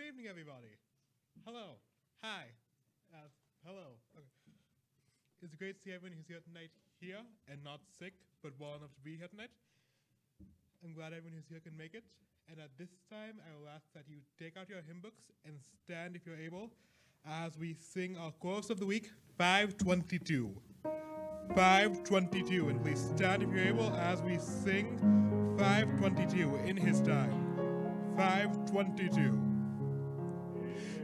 evening, everybody. Hello. Hi. Uh, hello. Okay. It's great to see everyone who's here tonight here and not sick, but well enough to be here tonight. I'm glad everyone who's here can make it. And at this time, I will ask that you take out your hymn books and stand if you're able as we sing our chorus of the week, 522. 522. And please stand if you're able as we sing 522 in his time. 522.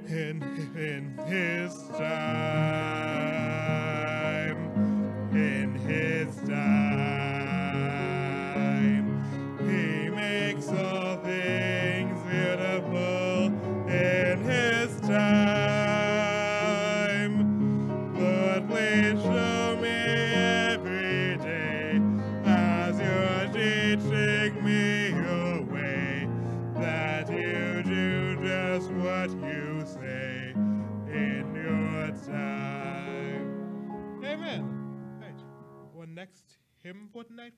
In, in his time. In his time.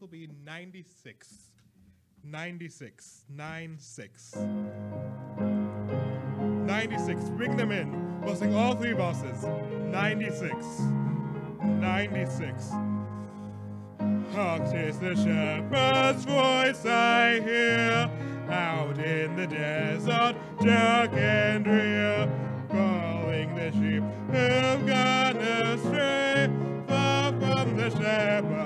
Will be 96. 96. 96. 96. Bring them in. We'll sing all three verses. 96. 96. Hark, tis the shepherd's voice I hear out in the desert, dark and drear, calling the sheep who've gone astray, far from the shepherd's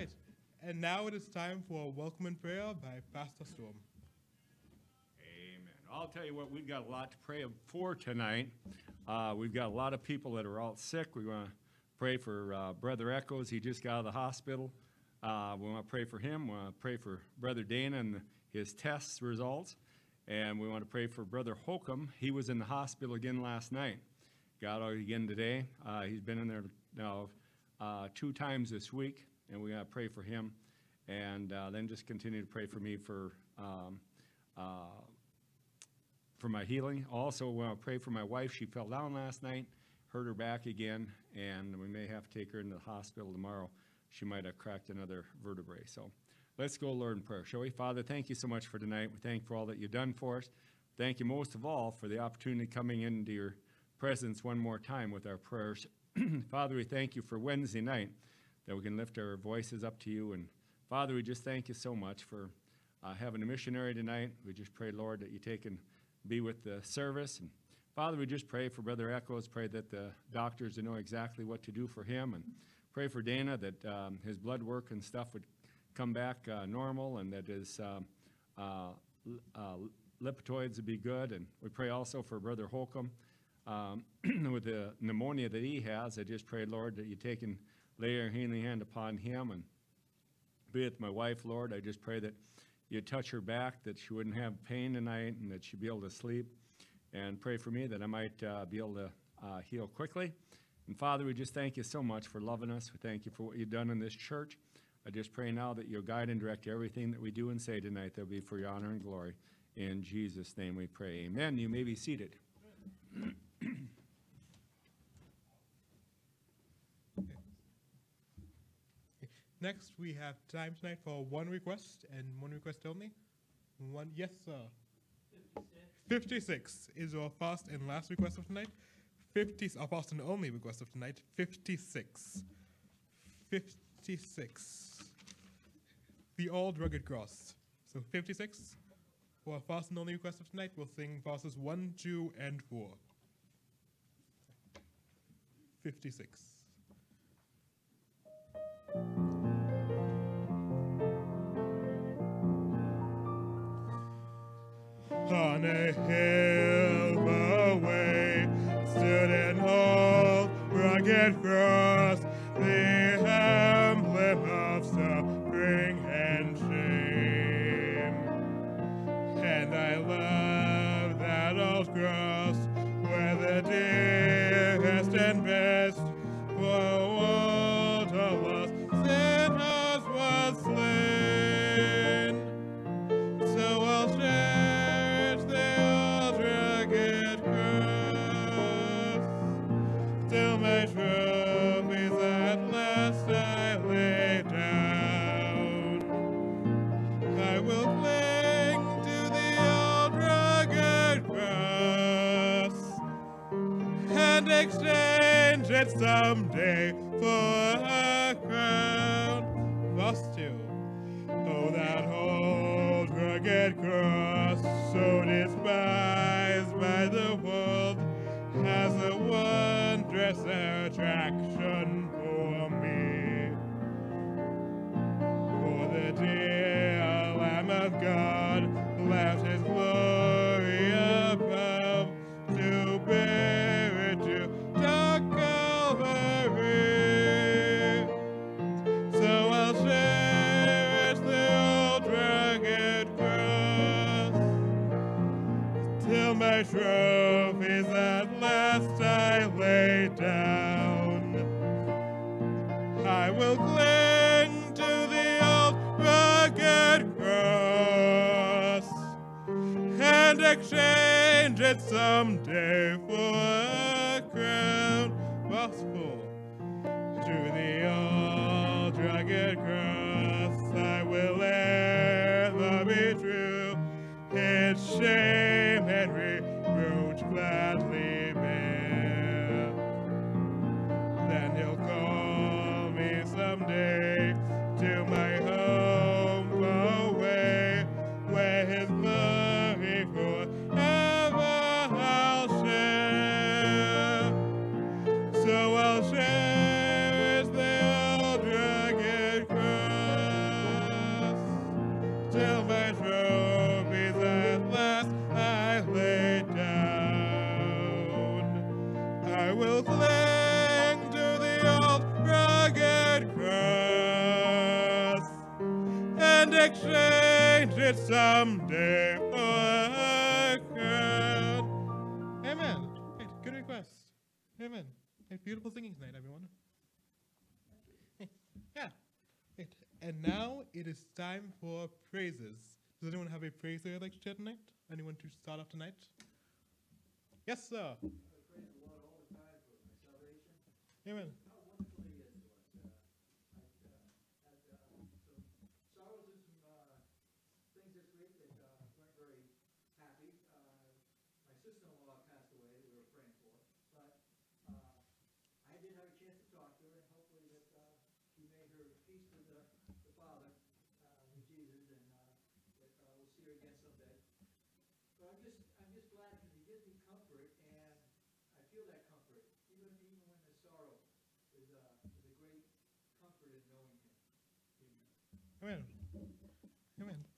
Right. And now it is time for a welcome and prayer by Pastor Storm. Amen. I'll tell you what, we've got a lot to pray for tonight. Uh, we've got a lot of people that are all sick. We want to pray for uh, Brother Echoes. He just got out of the hospital. Uh, we want to pray for him. We want to pray for Brother Dana and his test results. And we want to pray for Brother Holcomb. He was in the hospital again last night. Got out again today. Uh, he's been in there now uh, two times this week, and we got to pray for him. And uh, then just continue to pray for me for um, uh, for my healing. Also, want to pray for my wife. She fell down last night, hurt her back again, and we may have to take her into the hospital tomorrow. She might have cracked another vertebrae. So let's go, Lord, in prayer, shall we? Father, thank you so much for tonight. We thank you for all that you've done for us. Thank you most of all for the opportunity coming into your presence one more time with our prayers. Father, we thank you for Wednesday night that we can lift our voices up to you. And Father, we just thank you so much for uh, having a missionary tonight. We just pray, Lord, that you take and be with the service. And Father, we just pray for Brother Echoes. Pray that the doctors know exactly what to do for him. And pray for Dana that um, his blood work and stuff would come back uh, normal and that his um, uh, uh, lipidoids would be good. And we pray also for Brother Holcomb um, with the pneumonia that he has. I just pray, Lord, that you take and lay your healing hand upon him and be with my wife, Lord. I just pray that you touch her back, that she wouldn't have pain tonight, and that she'd be able to sleep. And pray for me that I might uh, be able to uh, heal quickly. And Father, we just thank you so much for loving us. We thank you for what you've done in this church. I just pray now that you'll guide and direct everything that we do and say tonight. That'll be for your honor and glory. In Jesus' name we pray. Amen. You may be seated. Next, we have time tonight for one request and one request only. One, yes, sir. 56, 56 is our first and last request of tonight. 50, our first and only request of tonight. 56. 56. The Old Rugged Cross. So 56, for our first and only request of tonight, we'll sing verses 1, 2, and 4. 56. a hill away. Stood and old rugged cross have a praise you'd like to share tonight? Anyone to start off tonight? Yes, sir. Amen.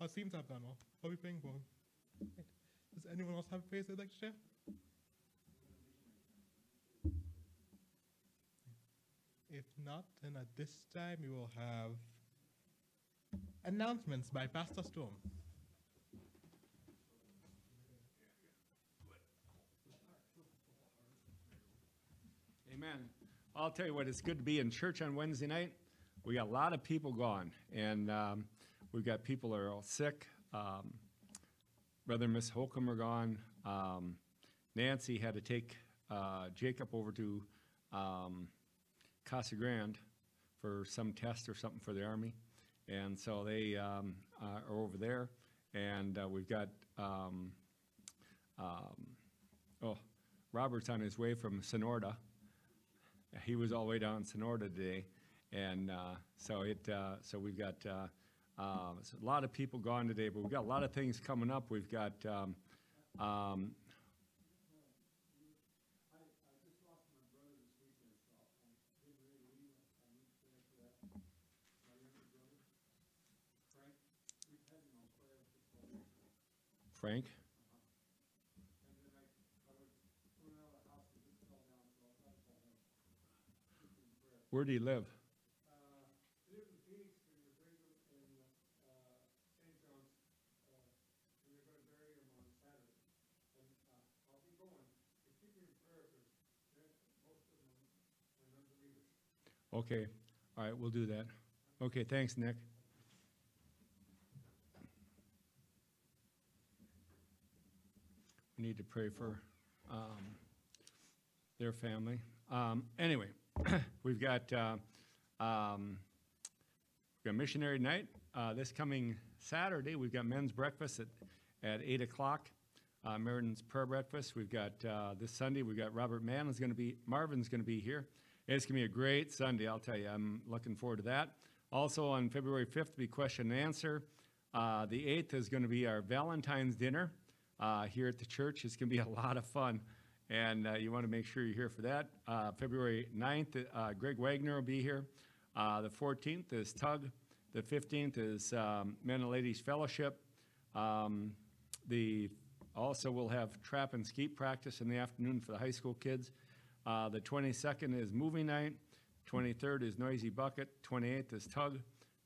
I seem to have done well. What are we playing for? Does anyone else have a praise they'd like to share? If not, then at this time you will have announcements by Pastor Storm. Amen. I'll tell you what, it's good to be in church on Wednesday night. We got a lot of people gone, and um, we've got people that are all sick. Um, Brother Miss Holcomb are gone. Um, Nancy had to take uh, Jacob over to um, Casa Grande for some test or something for the Army. And so they um, uh, are over there. And uh, we've got, um, um, oh, Robert's on his way from Sonorda. He was all the way down in Sonorda today. And uh, so it, uh, so we've got uh, a lot of people gone today, but we've got a lot of things coming up. We've got, um, um, Frank? Where do you live? Okay, all right, we'll do that. Okay, thanks, Nick. We need to pray for um, their family. Um, Anyway, we've got, uh, um, we've got missionary night. Uh, This coming Saturday, we've got men's breakfast at, at 8 o'clock. Uh, Meriden's prayer breakfast. We've got, uh, this Sunday, we've got Robert Mann is going to be, Marvin's going to be here. It's going to be a great Sunday, I'll tell you. I'm looking forward to that. Also, on February 5th, will be question and answer. Uh, The 8th is going to be our Valentine's dinner uh, here at the church. It's going to be a lot of fun, and uh, you want to make sure you're here for that. Uh, February 9th, uh, Greg Wagner will be here. Uh, The 14th is Tug. The 15th is um, Men and Ladies Fellowship. Um, The, also, we'll have trap and skeet practice in the afternoon for the high school kids. Uh, The 22nd is movie night. 23rd is Noisy Bucket. 28th is Tug.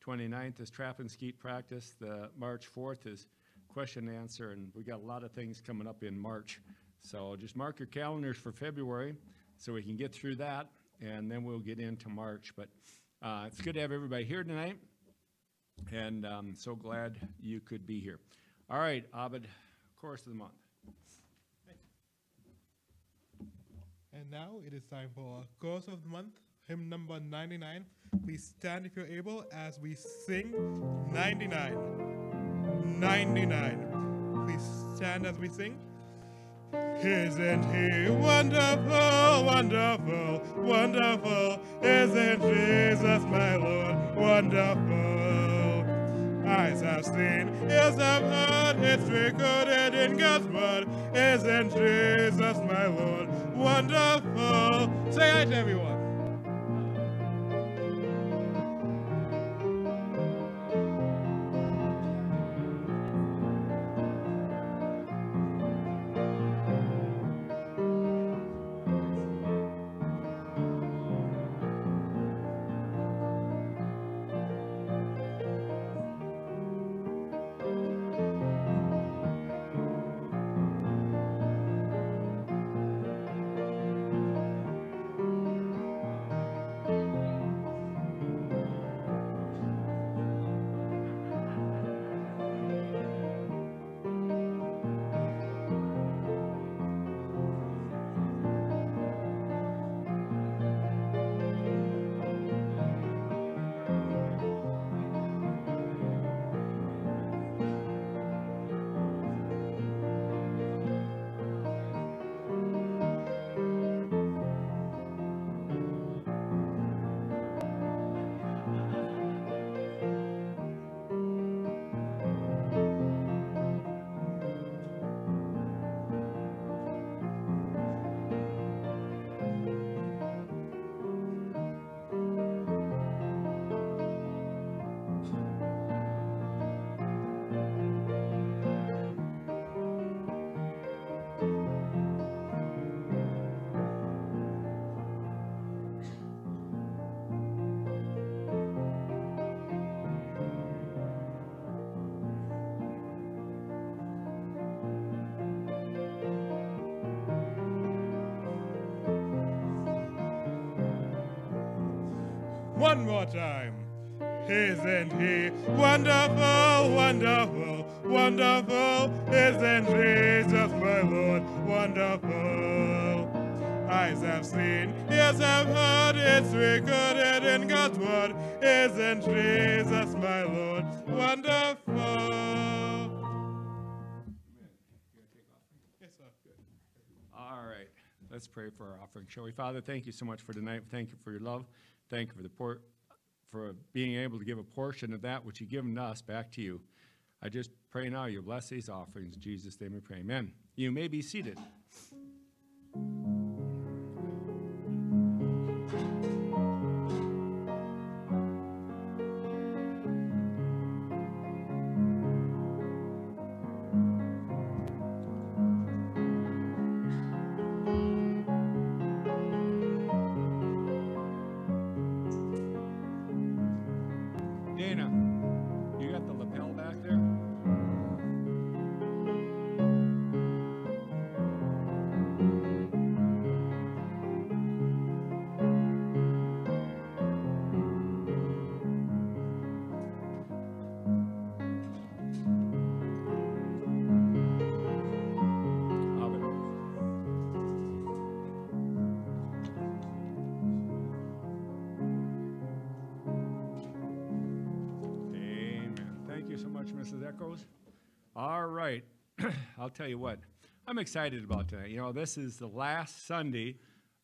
29th is trap and skeet practice. The March 4th is question and answer, and we got a lot of things coming up in March. So just mark your calendars for February so we can get through that, and then we'll get into March. But uh, it's good to have everybody here tonight, and I'm so glad you could be here. All right, Abed, chorus of the month. And now it is time for our Chorus of the Month, hymn number 99. Please stand if you're able as we sing 99. 99. Please stand as we sing. Isn't he wonderful, wonderful, wonderful? Isn't Jesus my Lord wonderful? Eyes have seen, ears have heard, it's recorded in God's word. Isn't Jesus my Lord wonderful? Say hi to everyone. Time. Isn't he wonderful, wonderful, wonderful? Isn't Jesus my Lord wonderful? Eyes have seen, ears have heard, it's recorded in God's word. Isn't Jesus my Lord wonderful? All right, let's pray for our offering, shall we? Father, thank you so much for tonight. Thank you for your love. Thank you for the por- for being able to give a portion of that which you've given us back to you. I just pray now you bless these offerings. In Jesus' name we pray. Amen. You may be seated. Tell you what, I'm excited about tonight. You know, this is the last Sunday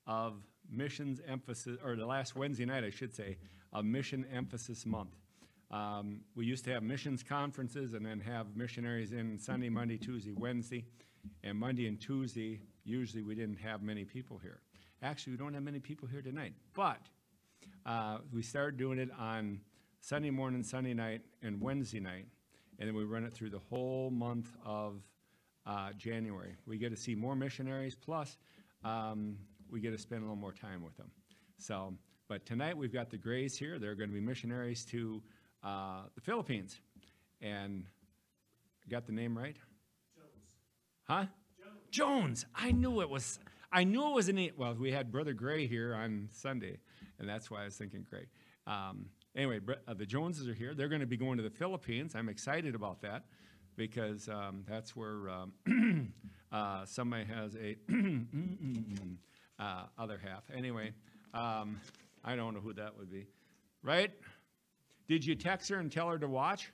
of missions emphasis, or the last Wednesday night, I should say, of Mission Emphasis Month. Um, we used to have missions conferences and then have missionaries in Sunday, Monday, Tuesday, Wednesday. And Monday and Tuesday, usually we didn't have many people here. Actually, we don't have many people here tonight, but uh, we started doing it on Sunday morning, Sunday night, and Wednesday night, and then we run it through the whole month of uh, January. We get to see more missionaries, plus um, we get to spend a little more time with them. So, but tonight we've got the Grays here. They're going to be missionaries to uh, the Philippines, and got the name right? Jones. Huh? Jones. I knew it was. I knew it was an. E- well, we had Brother Gray here on Sunday, and that's why I was thinking Gray. Um, anyway, uh, the Joneses are here. They're going to be going to the Philippines. I'm excited about that because um, that's where um, uh, somebody has a uh, other half. Anyway, um, I don't know who that would be, right? Did you text her and tell her to watch?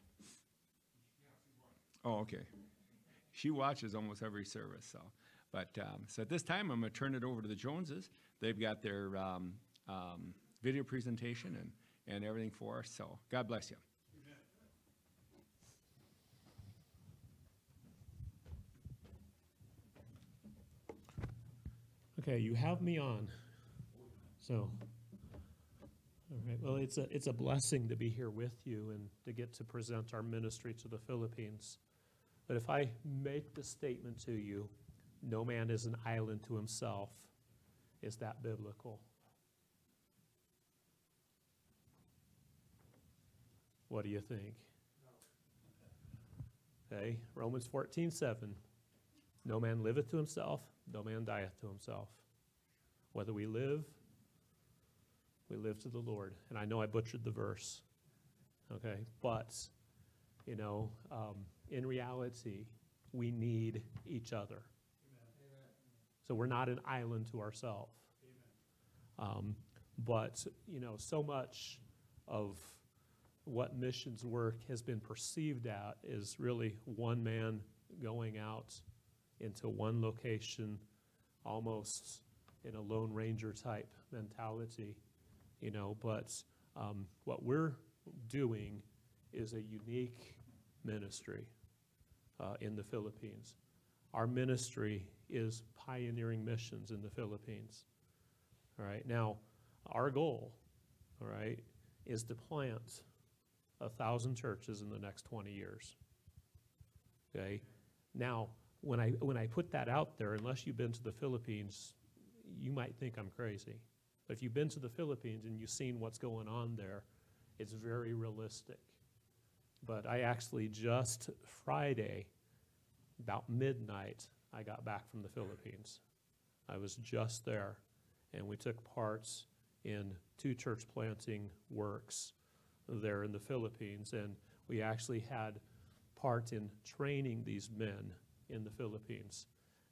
Oh, okay. She watches almost every service, so. But, um, so at this time, I'm gonna turn it over to the Joneses. They've got their, um, um, video presentation and, and everything for us, so God bless you. Okay, you have me on. So, all right, well, it's a, it's a blessing to be here with you and to get to present our ministry to the Philippines. But if I make the statement to you, no man is an island to himself, is that biblical? What do you think? Okay, Romans fourteen seven. No man liveth to himself, no man dieth to himself. Whether we live, we live to the Lord. And I know I butchered the verse, okay? But, you know, um, in reality, we need each other. So we're not an island to ourselves. Um, but, you know, so much of what missions work has been perceived at is really one man going out into one location, almost in a Lone Ranger type mentality, you know. But um, what we're doing is a unique ministry uh, in the Philippines. Our ministry is pioneering missions in the Philippines. All right, now, our goal, all right, is to plant a thousand churches in the next 20 years. Okay? Now, when I, when I put that out there, unless you've been to the Philippines, you might think I'm crazy. But if you've been to the Philippines and you've seen what's going on there, it's very realistic. But I actually just Friday, about midnight, I got back from the Philippines. I was just there, and we took parts in two church planting works there in the Philippines. And we actually had part in training these men in the Philippines.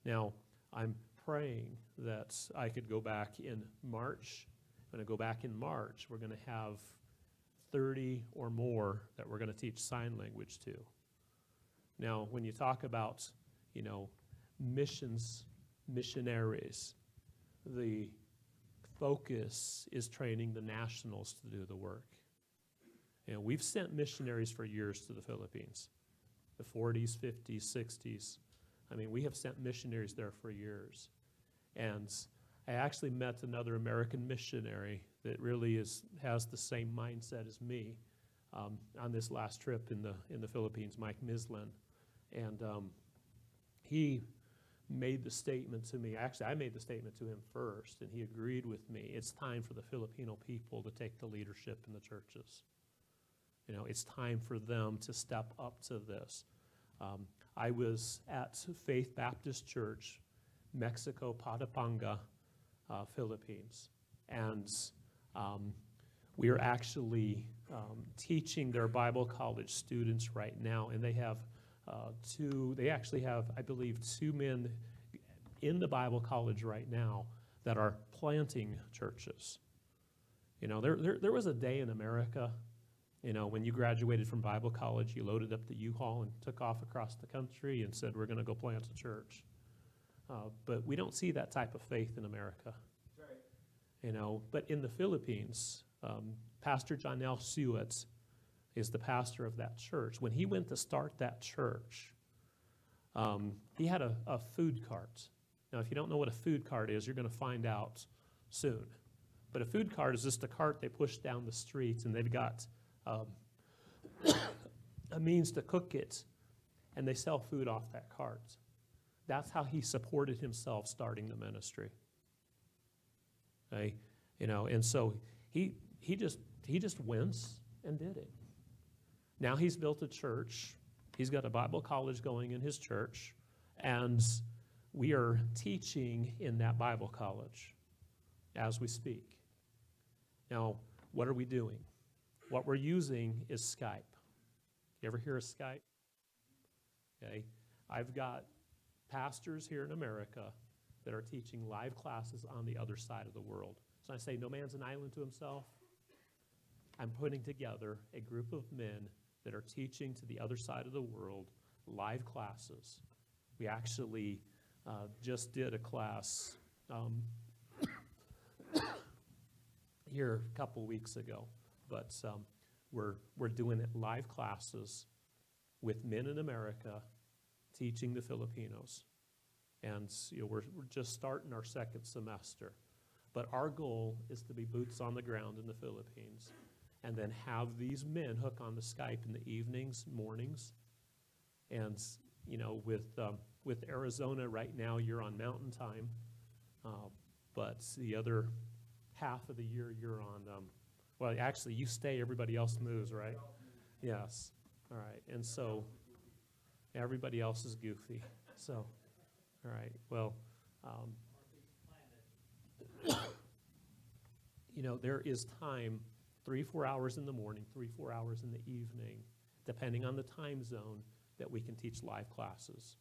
Now, I'm praying that I could go back in March. When I go back in March, we're going to have 30 or more that we're going to teach sign language to. Now, when you talk about, you know, missions, missionaries, the focus is training the nationals to do the work. And we've sent missionaries for years to the Philippines, the 40s, 50s, 60s. I mean, we have sent missionaries there for years. And I actually met another American missionary that really is, has the same mindset as me um, on this last trip in the, in the Philippines, Mike Mislin. And um, he made the statement to me. Actually, I made the statement to him first, and he agreed with me. It's time for the Filipino people to take the leadership in the churches. You know, it's time for them to step up to this. Um, I was at Faith Baptist Church, Mexico, Pampanga, uh, Philippines, and um, we are actually um, teaching their Bible college students right now, and they have uh, two, they actually have, I believe, two men in the Bible college right now that are planting churches. You know, there, there, there was a day in America, you know, when you graduated from Bible college, you loaded up the U-Haul and took off across the country and said, we're going to go plant a church. Uh, but we don't see that type of faith in America. You know, but in the Philippines, um, Pastor Janelle Suet is the pastor of that church. When he went to start that church, um, he had a, a food cart. Now, if you don't know what a food cart is, you're going to find out soon. But a food cart is just a cart they push down the street, and they've got um, a means to cook it, and they sell food off that cart. That's how he supported himself starting the ministry. Okay? You know, and so he he just he just went and did it. Now he's built a church. He's got a Bible college going in his church, and we are teaching in that Bible college as we speak. Now, what are we doing? What we're using is Skype. You ever hear of Skype? Okay. I've got pastors here in America that are teaching live classes on the other side of the world. So I say, no man's an island to himself. I'm putting together a group of men that are teaching to the other side of the world live classes. We actually uh, just did a class um, here a couple weeks ago, but um, we're, we're doing it live classes with men in America teaching the Filipinos. And you know, we're, we're just starting our second semester. But our goal is to be boots on the ground in the Philippines and then have these men hook on the Skype in the evenings, mornings. And, you know, with, um, with Arizona right now, you're on mountain time. Uh, but the other half of the year, you're on, um, well, actually, you stay, everybody else moves, right? Yes. All right. And so everybody else is goofy. So, all right. Well, um, you know, there is time three, four hours in the morning, three, four hours in the evening, depending on the time zone, that we can teach live classes.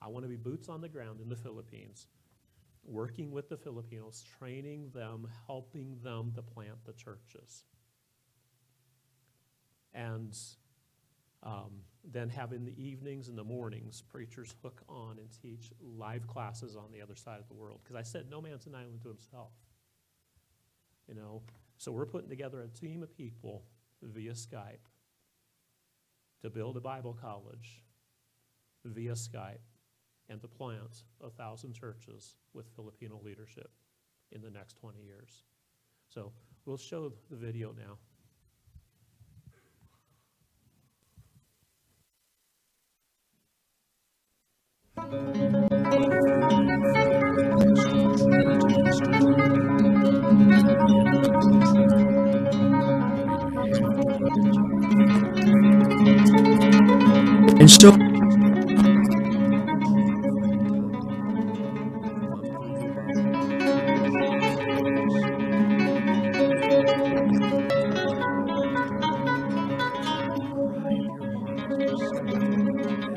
I want to be boots on the ground in the Philippines, working with the Filipinos, training them, helping them to plant the churches. And um, then have in the evenings and the mornings, preachers hook on and teach live classes on the other side of the world. Because I said, no man's an island to himself. You know, so we're putting together a team of people via Skype to build a Bible college via Skype and to plant a thousand churches with Filipino leadership in the next 20 years. So we'll show the video now. And so なるほど。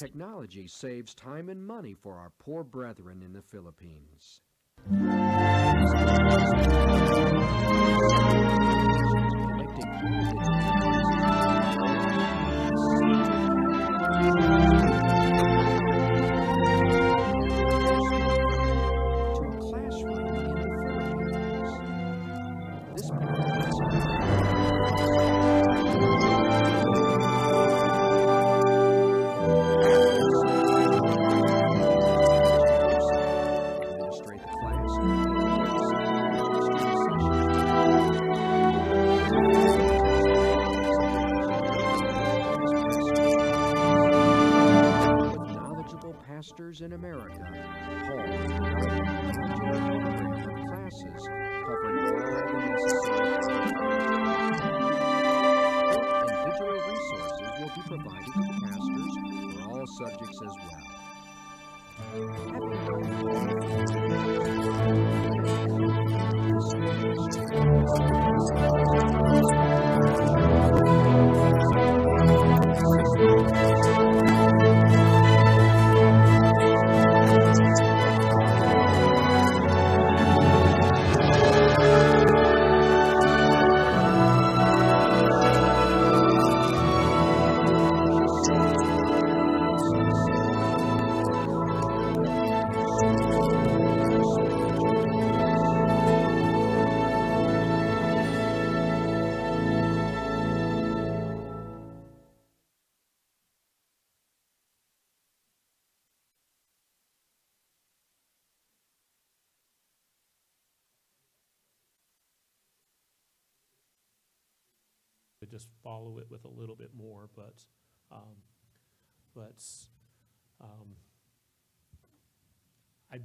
Technology saves time and money for our poor brethren in the Philippines.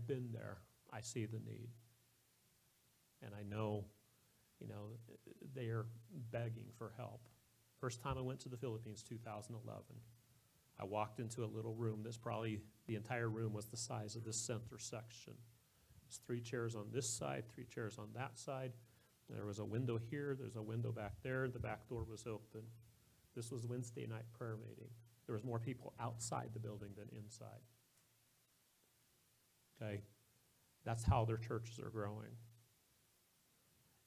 Been there, I see the need. And I know, you know, they are begging for help. First time I went to the Philippines, two thousand eleven, I walked into a little room that's probably, the entire room was the size of this center section. There's three chairs on this side, three chairs on that side. There was a window here, there's a window back there, the back door was open. This was Wednesday night prayer meeting. There was more people outside the building than inside. Okay? That's how their churches are growing.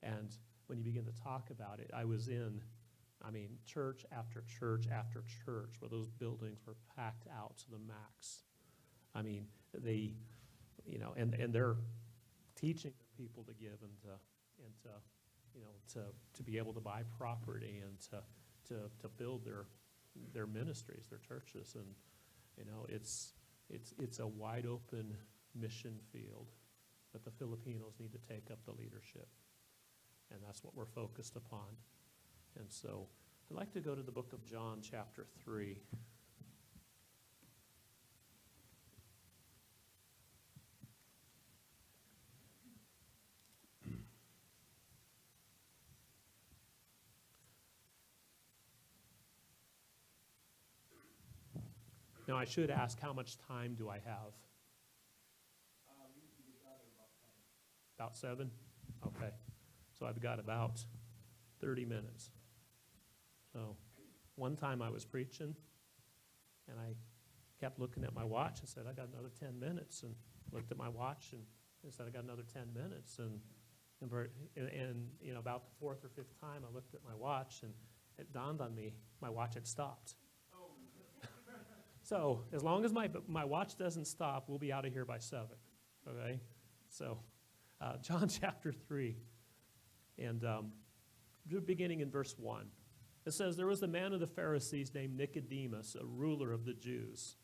And when you begin to talk about it, I was in, I mean, church after church after church where those buildings were packed out to the max. I mean, they, you know, and, and they're teaching people to give and to, and to, you know, to, to be able to buy property and to, to, to build their, their ministries, their churches. And, you know, it's, it's, it's a wide open mission field that the Filipinos need to take up the leadership. And that's what we're focused upon. And so I'd like to go to the book of John, chapter 3. Now, I should ask, how much time do I have? About seven? Okay. So I've got about 30 minutes. So, one time I was preaching, and I kept looking at my watch and said, I got another 10 minutes, and looked at my watch and said, I got another 10 minutes, and, and, and, you know, about the fourth or fifth time, I looked at my watch, and it dawned on me, my watch had stopped. So, as long as my, my watch doesn't stop, we'll be out of here by seven, okay? So, uh, John chapter 3, and um, beginning in verse 1. It says, There was a man of the Pharisees named Nicodemus, a ruler of the Jews.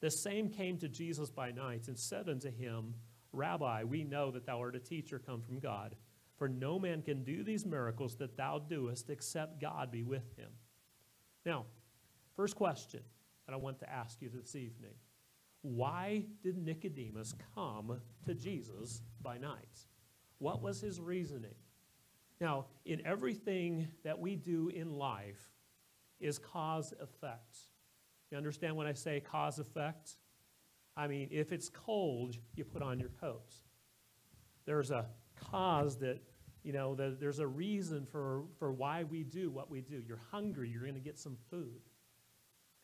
The same came to Jesus by night and said unto him, Rabbi, we know that thou art a teacher come from God, for no man can do these miracles that thou doest except God be with him. Now, first question that I want to ask you this evening why did Nicodemus come to Jesus by night? What was his reasoning? Now, in everything that we do in life is cause effect. You understand when I say cause effect? I mean, if it's cold, you put on your coat. There's a cause that, you know, that there's a reason for, for why we do what we do. You're hungry, you're going to get some food.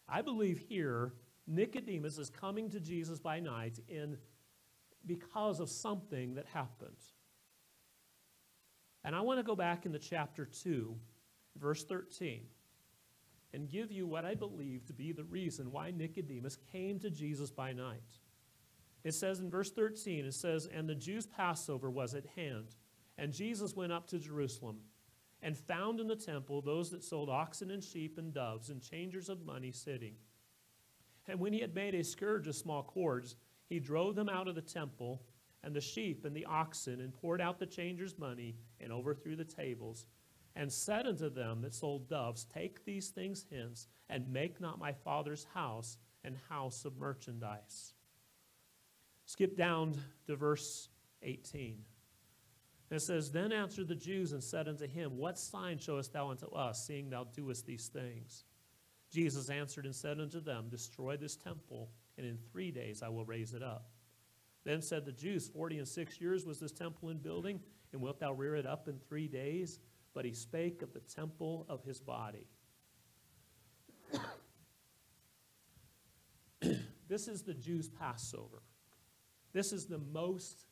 I believe here Nicodemus is coming to Jesus by night in because of something that happened. And I want to go back into chapter 2, verse 13, and give you what I believe to be the reason why Nicodemus came to Jesus by night. It says in verse 13, it says, And the Jews' Passover was at hand, and Jesus went up to Jerusalem, and found in the temple those that sold oxen and sheep and doves and changers of money sitting. And when he had made a scourge of small cords, he drove them out of the temple, and the sheep and the oxen, and poured out the changers' money, and overthrew the tables, and said unto them that sold doves, Take these things hence, and make not my father's house an house of merchandise. Skip down to verse 18. And it says, Then answered the Jews and said unto him, What sign showest thou unto us, seeing thou doest these things? Jesus answered and said unto them, Destroy this temple, and in three days I will raise it up. Then said the Jews, Forty and six years was this temple in building, and wilt thou rear it up in three days? But he spake of the temple of his body. this is the Jews' Passover. This is the most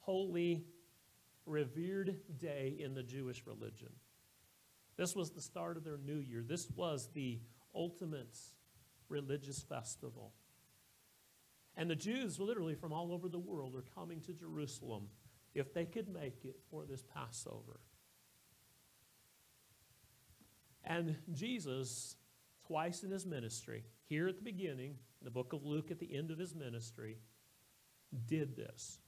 holy, revered day in the Jewish religion. This was the start of their new year. This was the ultimate religious festival. And the Jews, literally from all over the world, are coming to Jerusalem if they could make it for this Passover. And Jesus, twice in his ministry, here at the beginning, in the book of Luke at the end of his ministry, did this,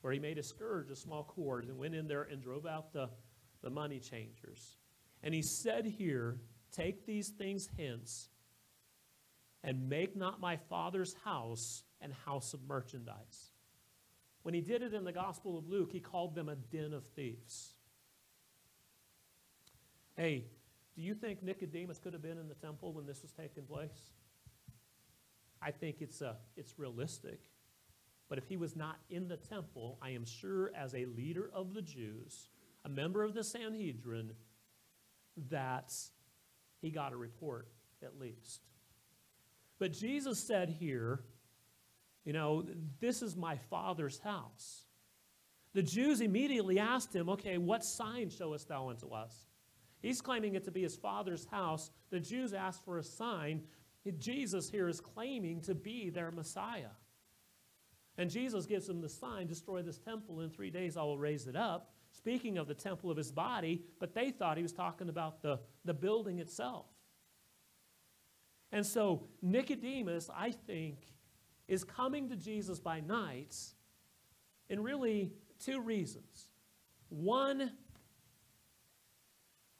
where he made a scourge a small cord, and went in there and drove out the, the money changers. And he said here, Take these things hence and make not my father's house an house of merchandise. When he did it in the Gospel of Luke, he called them a den of thieves. Hey, do you think Nicodemus could have been in the temple when this was taking place? I think it's, a, it's realistic. But if he was not in the temple, I am sure as a leader of the Jews, a member of the Sanhedrin, that he got a report at least. But Jesus said here, you know, this is my Father's house. The Jews immediately asked him, Okay, what sign showest thou unto us? He's claiming it to be his father's house. The Jews asked for a sign. Jesus here is claiming to be their Messiah. And Jesus gives them the sign destroy this temple, in three days I will raise it up. Speaking of the temple of his body, but they thought he was talking about the, the building itself. And so Nicodemus, I think, is coming to Jesus by night in really two reasons. One,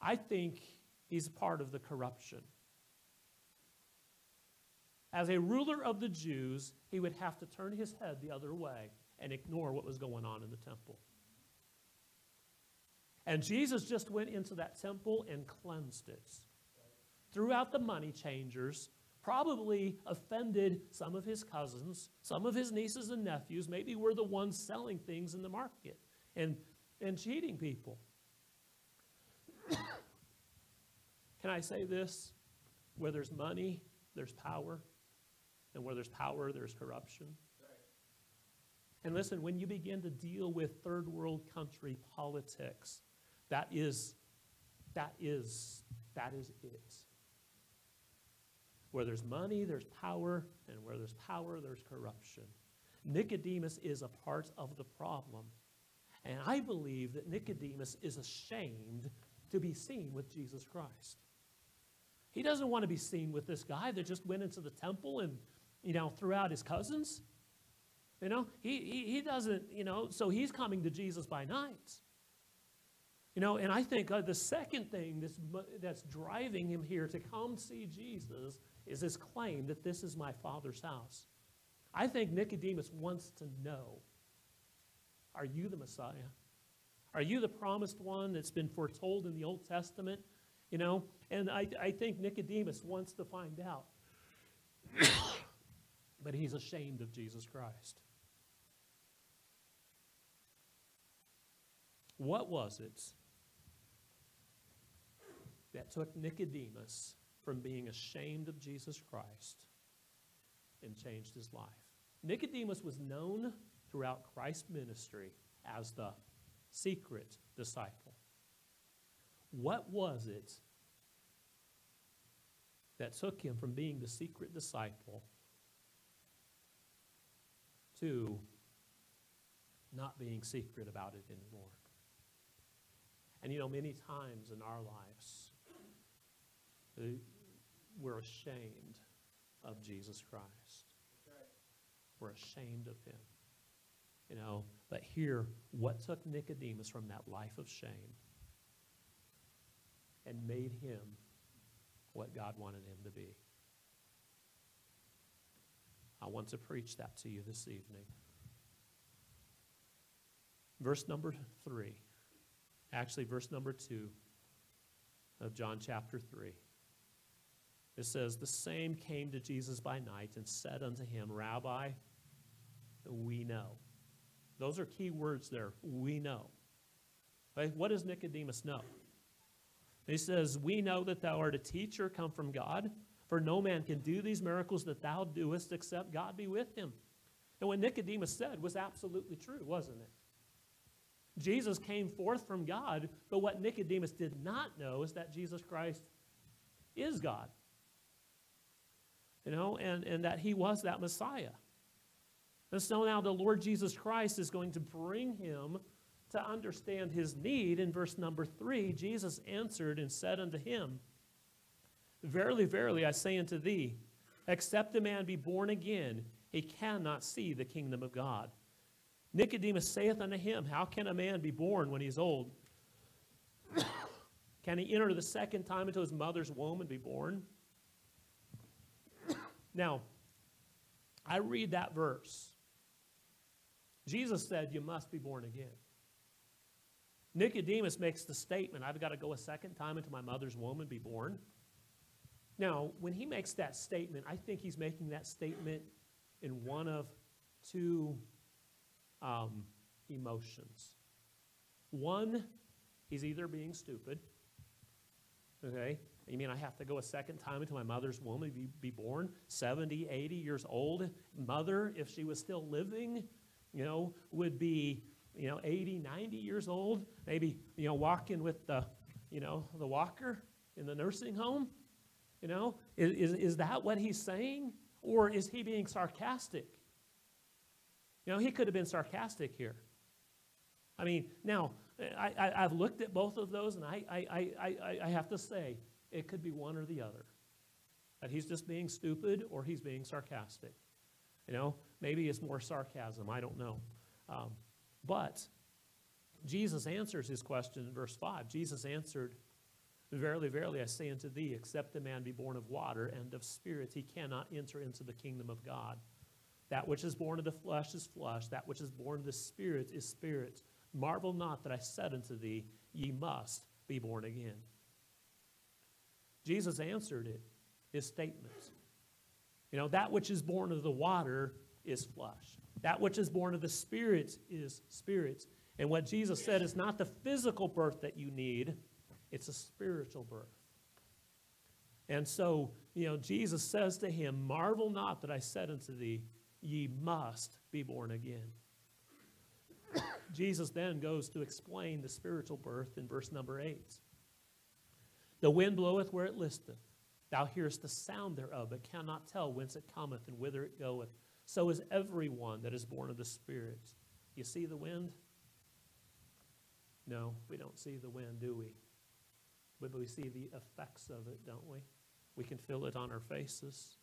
I think he's part of the corruption. As a ruler of the Jews, he would have to turn his head the other way and ignore what was going on in the temple. And Jesus just went into that temple and cleansed it. Threw out the money changers, probably offended some of his cousins, some of his nieces and nephews, maybe were the ones selling things in the market and, and cheating people. Can I say this? Where there's money, there's power. And where there's power, there's corruption. And listen, when you begin to deal with third world country politics, that is, that is, that is it. Where there's money, there's power, and where there's power, there's corruption. Nicodemus is a part of the problem. And I believe that Nicodemus is ashamed to be seen with Jesus Christ. He doesn't want to be seen with this guy that just went into the temple and, you know, threw out his cousins. You know, he, he, he doesn't, you know, so he's coming to Jesus by night. You know, and I think uh, the second thing that's, that's driving him here to come see Jesus is his claim that this is my Father's house. I think Nicodemus wants to know are you the Messiah? Are you the promised one that's been foretold in the Old Testament? You know, and I, I think Nicodemus wants to find out. but he's ashamed of Jesus Christ. What was it that took Nicodemus from being ashamed of Jesus Christ and changed his life? Nicodemus was known throughout Christ's ministry as the secret disciple. What was it that took him from being the secret disciple to not being secret about it anymore? And you know, many times in our lives, uh, we're ashamed of Jesus Christ. We're ashamed of him. You know, but here, what took Nicodemus from that life of shame and made him what God wanted him to be? I want to preach that to you this evening. Verse number three, actually, verse number two of John chapter 3. It says, The same came to Jesus by night and said unto him, Rabbi, we know. Those are key words there. We know. Okay? What does Nicodemus know? He says, We know that thou art a teacher come from God, for no man can do these miracles that thou doest except God be with him. And what Nicodemus said was absolutely true, wasn't it? Jesus came forth from God, but what Nicodemus did not know is that Jesus Christ is God. You know, and, and that he was that Messiah. And so now the Lord Jesus Christ is going to bring him to understand his need. In verse number three, Jesus answered and said unto him, Verily, verily, I say unto thee, except a man be born again, he cannot see the kingdom of God. Nicodemus saith unto him, How can a man be born when he is old? can he enter the second time into his mother's womb and be born? now, I read that verse Jesus said, You must be born again. Nicodemus makes the statement, I've got to go a second time into my mother's womb and be born. Now, when he makes that statement, I think he's making that statement in one of two um, emotions. One, he's either being stupid, okay? You mean I have to go a second time into my mother's womb be, born? 70, 80 years old? Mother, if she was still living, you know, would be you know, 80, 90 years old, maybe, you know, walking with the, you know, the walker in the nursing home? You know, is, is that what he's saying? Or is he being sarcastic? You know, he could have been sarcastic here. I mean, now, I, I've looked at both of those, and I, I, I, I, I have to say, it could be one or the other. That he's just being stupid or he's being sarcastic. You know, maybe it's more sarcasm, I don't know. Um, but Jesus answers his question in verse 5. Jesus answered, Verily, verily, I say unto thee, except a man be born of water and of spirit, he cannot enter into the kingdom of God. That which is born of the flesh is flesh, that which is born of the spirit is spirit. Marvel not that I said unto thee, Ye must be born again. Jesus answered it, his statements. You know, that which is born of the water is flesh. That which is born of the Spirit is spirit. And what Jesus said is not the physical birth that you need, it's a spiritual birth. And so, you know, Jesus says to him, Marvel not that I said unto thee, Ye must be born again. Jesus then goes to explain the spiritual birth in verse number 8. The wind bloweth where it listeth. Thou hearest the sound thereof, but cannot tell whence it cometh and whither it goeth. So is everyone that is born of the Spirit. You see the wind? No, we don't see the wind, do we? But we see the effects of it, don't we? We can feel it on our faces.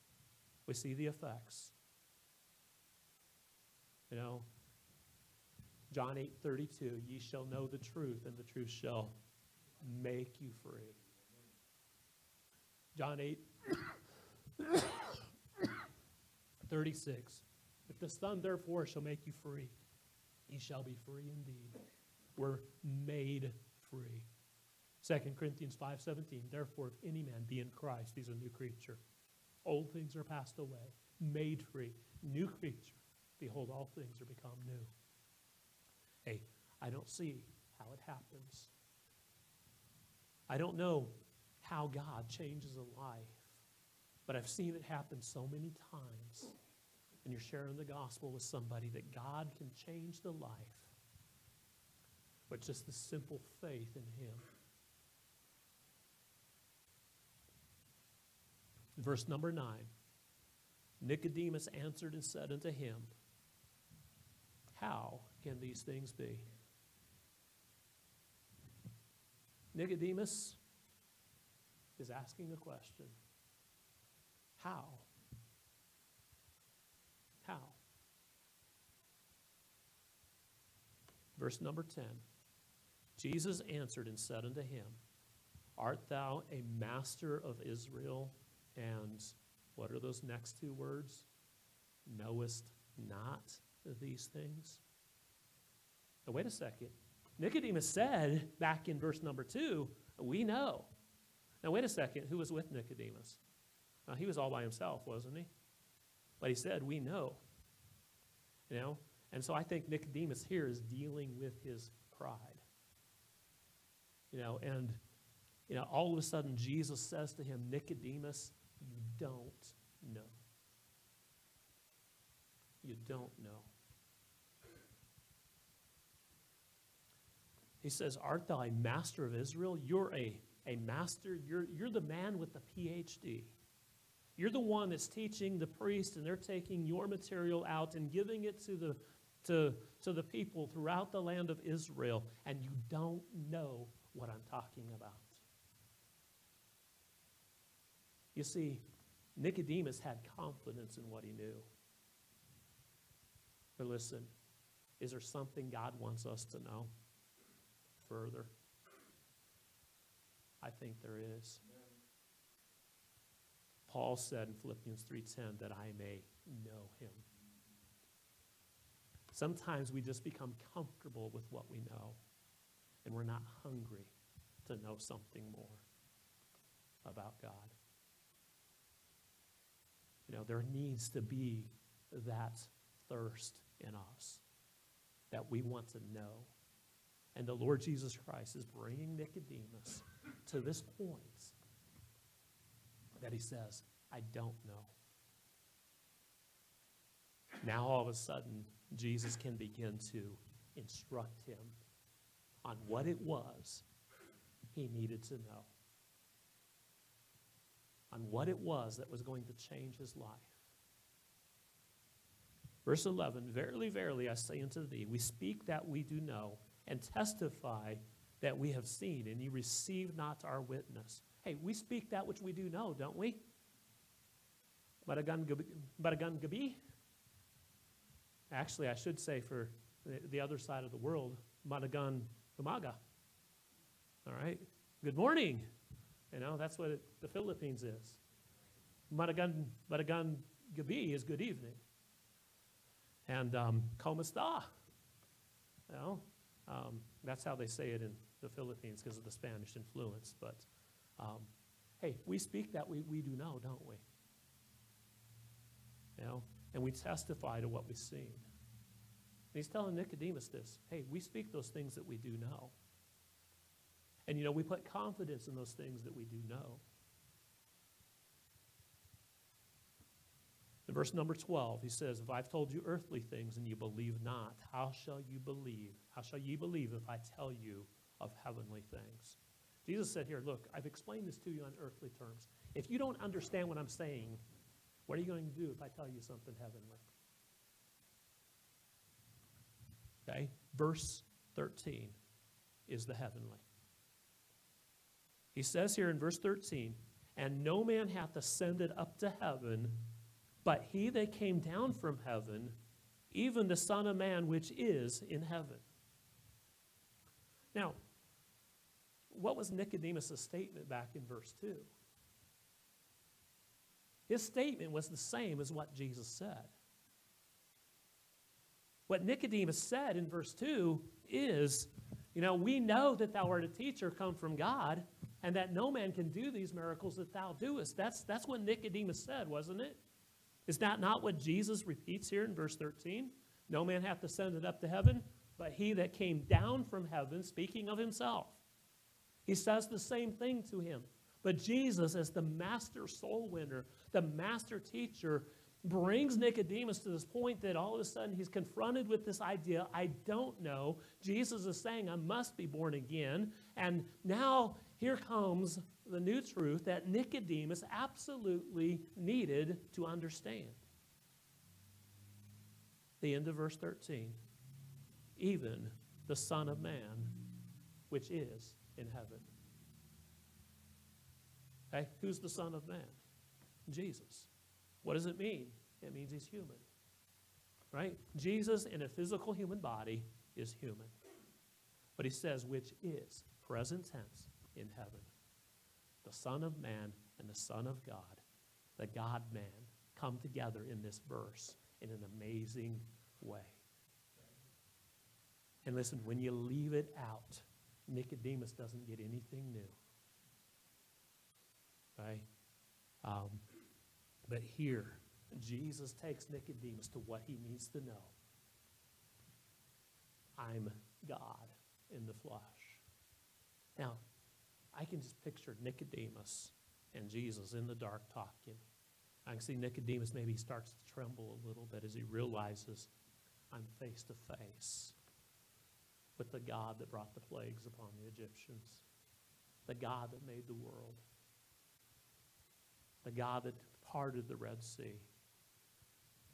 We see the effects. You know, John 8 32, ye shall know the truth, and the truth shall make you free. John 8 36. If the Son therefore shall make you free, ye shall be free indeed. We're made free. 2 Corinthians 5:17. Therefore, if any man be in Christ, he's a new creature. Old things are passed away, made free, new creature. Behold, all things are become new. Hey, I don't see how it happens. I don't know how God changes a life. But I've seen it happen so many times. And you're sharing the gospel with somebody that God can change the life with just the simple faith in Him. Verse number nine Nicodemus answered and said unto him, How can these things be? Nicodemus, is asking a question How? How? Verse number 10 Jesus answered and said unto him, Art thou a master of Israel? And what are those next two words? Knowest not these things? Now, wait a second. Nicodemus said back in verse number two, We know. Now, wait a second. Who was with Nicodemus? Uh, he was all by himself, wasn't he? But he said, We know. You know? And so I think Nicodemus here is dealing with his pride. You know, and, you know, all of a sudden Jesus says to him, Nicodemus, you don't know. You don't know. He says, Art thou a master of Israel? You're a a master, you're, you're the man with the PhD. You're the one that's teaching the priest, and they're taking your material out and giving it to the, to, to the people throughout the land of Israel, and you don't know what I'm talking about. You see, Nicodemus had confidence in what he knew. But listen, is there something God wants us to know further? I think there is. Paul said in Philippians 3:10 that I may know him. Sometimes we just become comfortable with what we know and we're not hungry to know something more about God. You know, there needs to be that thirst in us that we want to know. And the Lord Jesus Christ is bringing Nicodemus to this point that he says, I don't know. Now, all of a sudden, Jesus can begin to instruct him on what it was he needed to know. On what it was that was going to change his life. Verse 11 Verily, verily, I say unto thee, we speak that we do know, and testify that we have seen, and ye receive not our witness. Hey, we speak that which we do know, don't we? Badagan Gabi? Actually, I should say for the, the other side of the world, Madagan Umaga. All right? Good morning. You know, that's what it, the Philippines is. Madagan, Madagan Gabi is good evening. And um, Komasta. You know, um, that's how they say it in the Philippines because of the Spanish influence. But um, hey, we speak that we, we do know, don't we? You know, and we testify to what we've seen. And he's telling Nicodemus this hey, we speak those things that we do know. And you know, we put confidence in those things that we do know. In verse number 12, he says, If I've told you earthly things and you believe not, how shall you believe? How shall ye believe if I tell you of heavenly things? Jesus said here, Look, I've explained this to you on earthly terms. If you don't understand what I'm saying, what are you going to do if I tell you something heavenly? Okay, verse 13 is the heavenly. He says here in verse 13, and no man hath ascended up to heaven, but he that came down from heaven, even the Son of Man which is in heaven. Now, what was Nicodemus' statement back in verse 2? His statement was the same as what Jesus said. What Nicodemus said in verse 2 is, you know, we know that thou art a teacher come from God, and that no man can do these miracles that thou doest. That's, that's what Nicodemus said, wasn't it? Is that not what Jesus repeats here in verse 13? No man hath ascended up to heaven, but he that came down from heaven, speaking of himself. He says the same thing to him. But Jesus, as the master soul winner, the master teacher, brings Nicodemus to this point that all of a sudden he's confronted with this idea I don't know. Jesus is saying, I must be born again. And now here comes the new truth that Nicodemus absolutely needed to understand. The end of verse 13. Even the Son of Man, which is in heaven. Okay, who's the Son of Man? Jesus. What does it mean? It means he's human. Right? Jesus in a physical human body is human. But he says, which is, present tense, in heaven. The Son of Man and the Son of God, the God man, come together in this verse in an amazing way. And listen, when you leave it out, Nicodemus doesn't get anything new. Right? Um, but here, Jesus takes Nicodemus to what he needs to know. I'm God in the flesh. Now, I can just picture Nicodemus and Jesus in the dark talking. I can see Nicodemus maybe he starts to tremble a little bit as he realizes I'm face to face with the God that brought the plagues upon the Egyptians, the God that made the world, the God that parted the Red Sea.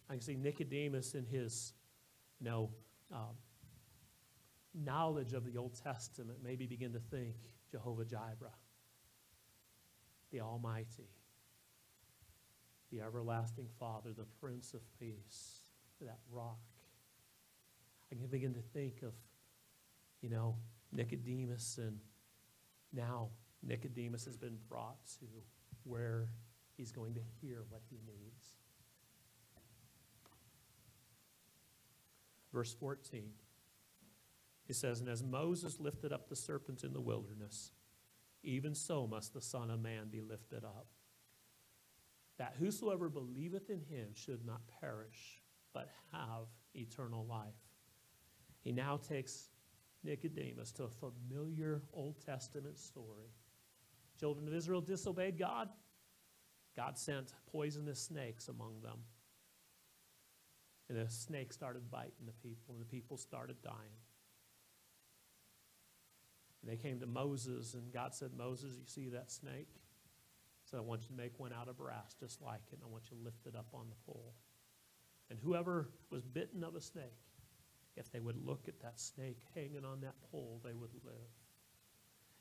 I can see Nicodemus in his, you know, um, knowledge of the Old Testament maybe begin to think Jehovah Jireh, the Almighty, the everlasting Father, the Prince of Peace, that rock. I can begin to think of, you know, Nicodemus, and now Nicodemus has been brought to where he's going to hear what he needs. Verse 14. He says, And as Moses lifted up the serpent in the wilderness, even so must the Son of Man be lifted up, that whosoever believeth in him should not perish, but have eternal life. He now takes Nicodemus to a familiar Old Testament story. Children of Israel disobeyed God. God sent poisonous snakes among them. And the snakes started biting the people, and the people started dying. And they came to Moses, and God said, Moses, you see that snake? So I want you to make one out of brass just like it, and I want you to lift it up on the pole. And whoever was bitten of a snake, if they would look at that snake hanging on that pole, they would live.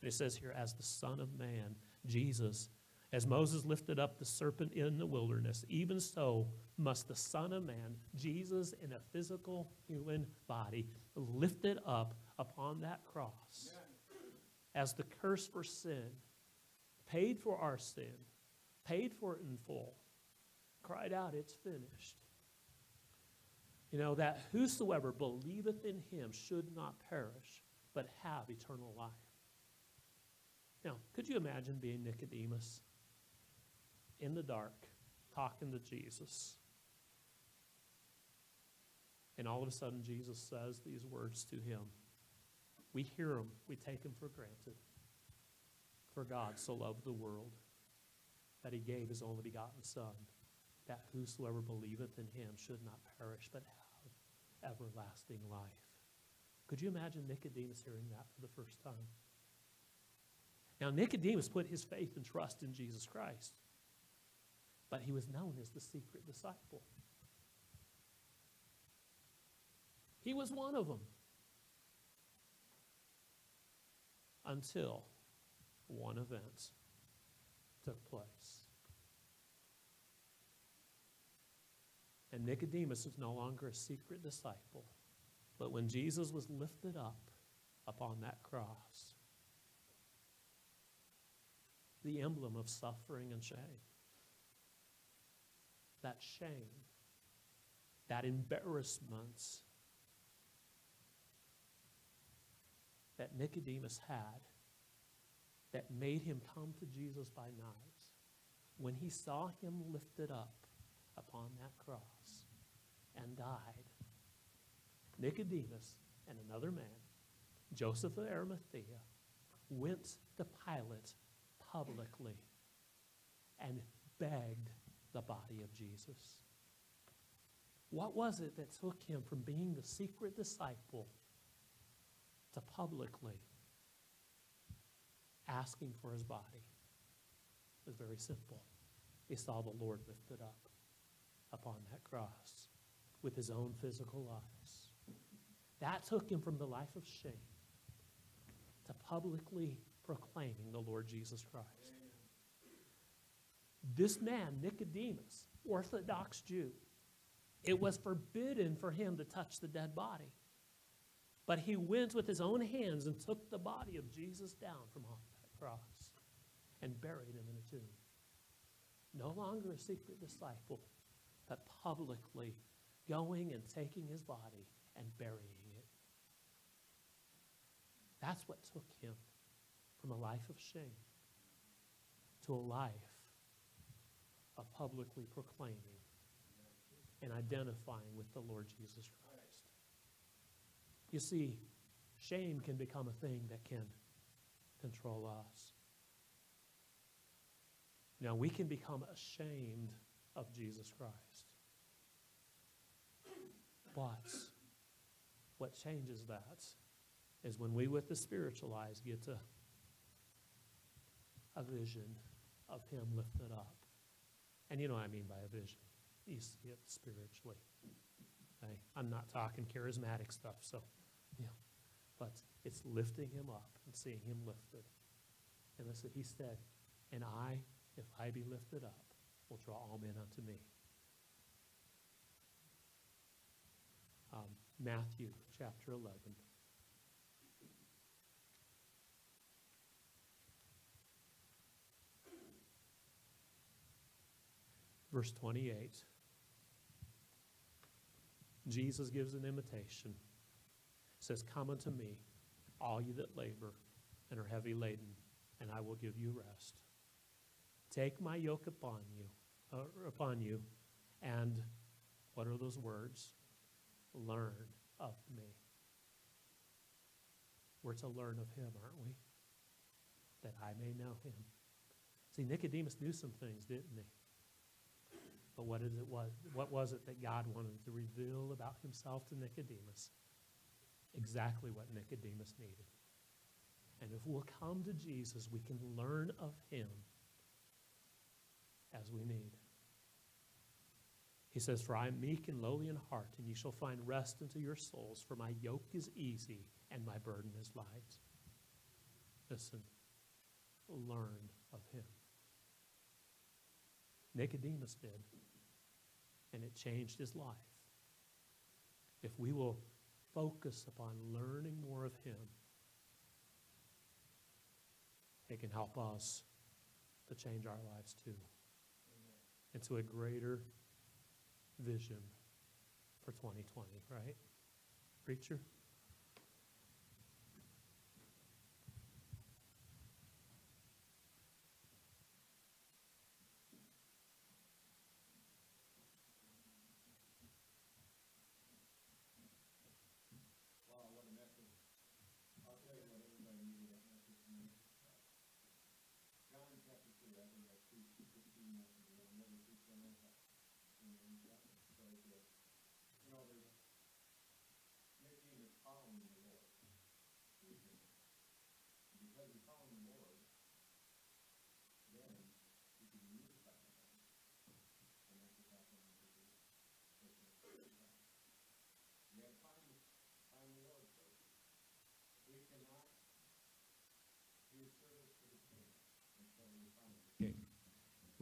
And it says here, as the Son of Man, Jesus, as Moses lifted up the serpent in the wilderness, even so must the Son of Man, Jesus in a physical human body, lifted up upon that cross as the curse for sin, paid for our sin, paid for it in full, cried out, It's finished. You know, that whosoever believeth in him should not perish, but have eternal life. Now, could you imagine being Nicodemus in the dark, talking to Jesus? And all of a sudden, Jesus says these words to him. We hear them, we take them for granted. For God so loved the world that he gave his only begotten Son, that whosoever believeth in him should not perish, but everlasting life. Could you imagine Nicodemus hearing that for the first time? Now, Nicodemus put his faith and trust in Jesus Christ, but he was known as the secret disciple. He was one of them until one event took place. And Nicodemus was no longer a secret disciple, but when Jesus was lifted up upon that cross, the emblem of suffering and shame, that shame, that embarrassment that Nicodemus had that made him come to Jesus by night, when he saw him lifted up upon that cross and died, Nicodemus and another man, Joseph of Arimathea, went to Pilate publicly and begged the body of Jesus. What was it that took him from being the secret disciple to publicly asking for his body? It was very simple. He saw the Lord lifted up upon that cross with his own physical eyes. That took him from the life of shame to publicly proclaiming the Lord Jesus Christ. This man, Nicodemus, Orthodox Jew, it was forbidden for him to touch the dead body. But he went with his own hands and took the body of Jesus down from off that cross and buried him in a tomb. No longer a secret disciple, but publicly going and taking his body and burying it. That's what took him from a life of shame to a life of publicly proclaiming and identifying with the Lord Jesus Christ. You see, shame can become a thing that can control us. Now, we can become ashamed of Jesus Christ. But what changes that is when we, with the spiritual eyes, get to a vision of Him lifted up. And you know what I mean by a vision. You see it spiritually. Okay? I'm not talking charismatic stuff, so, know, but it's lifting Him up and seeing Him lifted. And listen, He said, and I, if I be lifted up, will draw all men unto me. Um, Matthew chapter 11. Verse 28. Jesus gives an invitation. says, Come unto me, all you that labor and are heavy laden, and I will give you rest. Take my yoke upon you, uh, upon you, and what are those words? Learn of me. We're to learn of him, aren't we? That I may know him. See, Nicodemus knew some things, didn't he? But what is it was what was it that God wanted to reveal about himself to Nicodemus? Exactly what Nicodemus needed. And if if we'll come to Jesus, we can learn of him as we need. He says, For I am meek and lowly in heart, and you shall find rest unto your souls, for my yoke is easy and my burden is light. Listen, learn of him. Nicodemus did, and it changed his life. If we will focus upon learning more of him, it can help us to change our lives too into a greater vision for 2020, right? Preacher?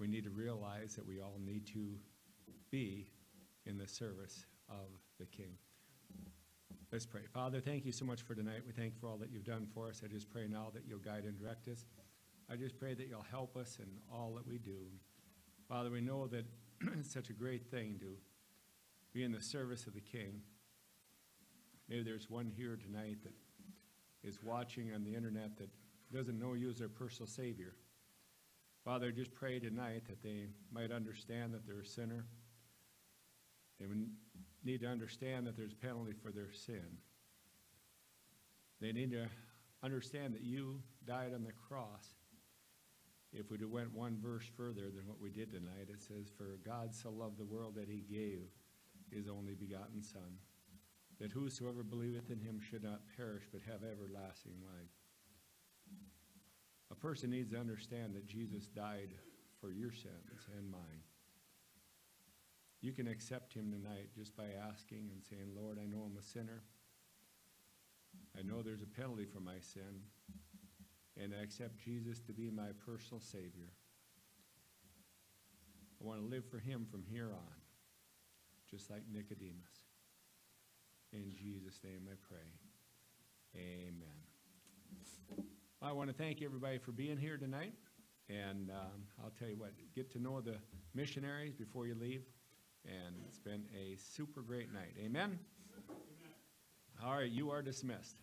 Need to realize that we all need to be in the service of the King. Let's pray. Father, thank you so much for tonight. We thank you for all that you've done for us. I just pray now that you'll guide and direct us. I just pray that you'll help us in all that we do. Father, we know that it's such a great thing to be in the service of the King. Maybe there's one here tonight that is watching on the internet that doesn't know you as their personal Savior. Father, just pray tonight that they might understand that they're a sinner. They need to understand that there's penalty for their sin. They need to understand that you died on the cross. If we'd went one verse further than what we did tonight, it says, For God so loved the world that he gave his only begotten Son, that whosoever believeth in him should not perish but have everlasting life. Person needs to understand that Jesus died for your sins and mine. You can accept him tonight just by asking and saying, Lord, I know I'm a sinner. I know there's a penalty for my sin, and I accept Jesus to be my personal Savior. I want to live for him from here on, just like Nicodemus. In Jesus' name I pray. Amen. I want to thank everybody for being here tonight. And um, I'll tell you what, get to know the missionaries before you leave. And it's been a super great night. Amen? All right, you are dismissed.